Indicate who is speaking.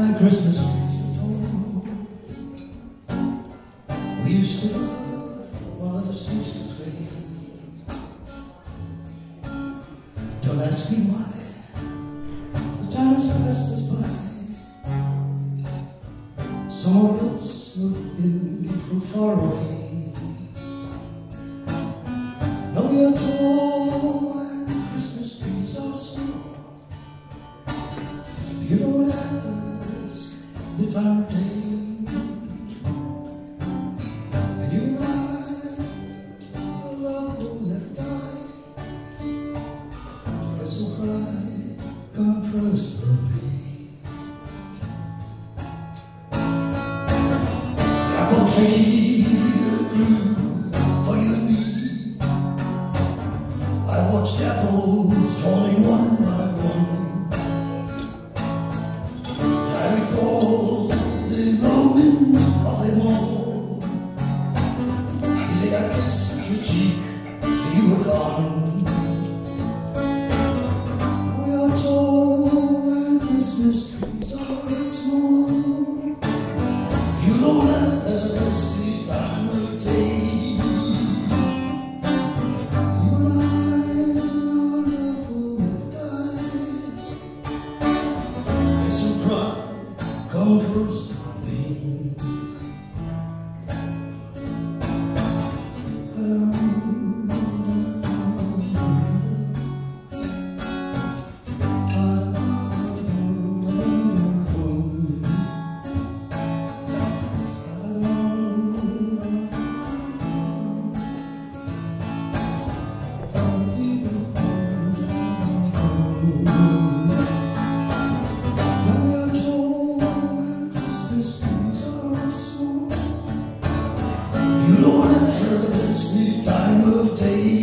Speaker 1: and Christmas trees before. we used to love while others used to play. Don't ask me why. The time has passed us by. Someone else moved in from far away. Now we are tall and Christmas trees are small. You ask the time And you and I, our love will never die. Cry May. The apple tree grew for. I watched apples falling one by did I kissed your cheek? You were gone. We are told and Christmas trees are small. You don't have the time of day. You and I are never will die. It's a crime, come close. since the time of day.